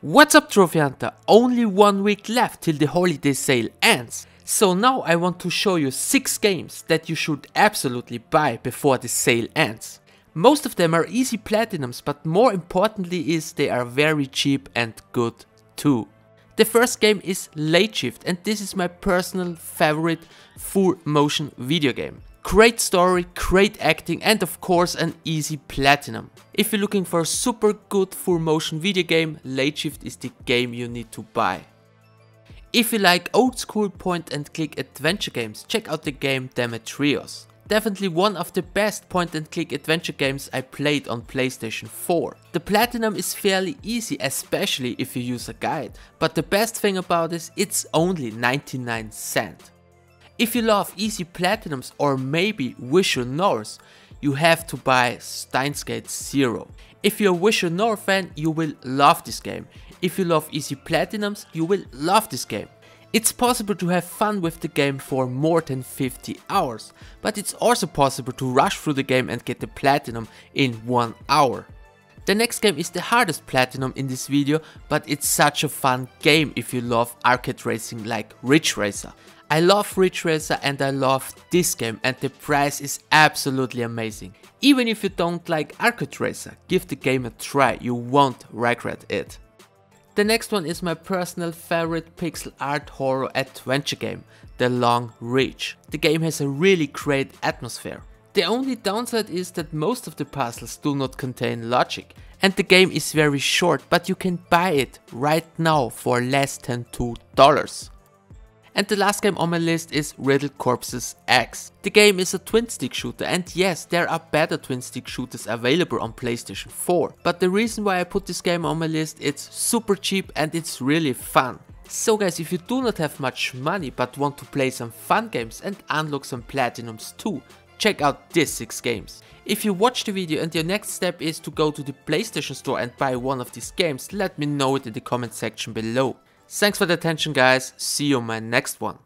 What's up Trophy Hunter? Only one week left till the holiday sale ends. So now I want to show you 6 games that you should absolutely buy before the sale ends. Most of them are easy platinums but more importantly is they are very cheap and good too. The first game is Late Shift and this is my personal favorite full motion video game. Great story, great acting and of course an easy platinum. If you're looking for a super good full motion video game, Late Shift is the game you need to buy. If you like old school point and click adventure games, check out the game Demetrios. Definitely one of the best point and click adventure games I played on PlayStation 4. The platinum is fairly easy especially if you use a guide, but the best thing about this it's only 99 cent. If you love easy platinums or maybe Visual Noirs, you have to buy Steins Gate Zero. If you're a Visual Noir fan, you will love this game. If you love easy platinums, you will love this game. It's possible to have fun with the game for more than 50 hours, but it's also possible to rush through the game and get the platinum in 1 hour. The next game is the hardest platinum in this video, but it's such a fun game if you love arcade racing like Ridge Racer. I love Ridge Racer and I love this game and the price is absolutely amazing. Even if you don't like Arcade Racer, give the game a try, you won't regret it. The next one is my personal favorite pixel art horror adventure game, The Long Reach. The game has a really great atmosphere. The only downside is that most of the puzzles do not contain logic and the game is very short but you can buy it right now for less than $2. And the last game on my list is Riddled Corpses EX. The game is a twin stick shooter and yes, there are better twin stick shooters available on PlayStation 4. But the reason why I put this game on my list, it's super cheap and it's really fun. So guys, if you do not have much money but want to play some fun games and unlock some platinums too, check out these 6 games. If you watch the video and your next step is to go to the PlayStation store and buy one of these games, let me know it in the comment section below. Thanks for the attention guys, see you in my next one.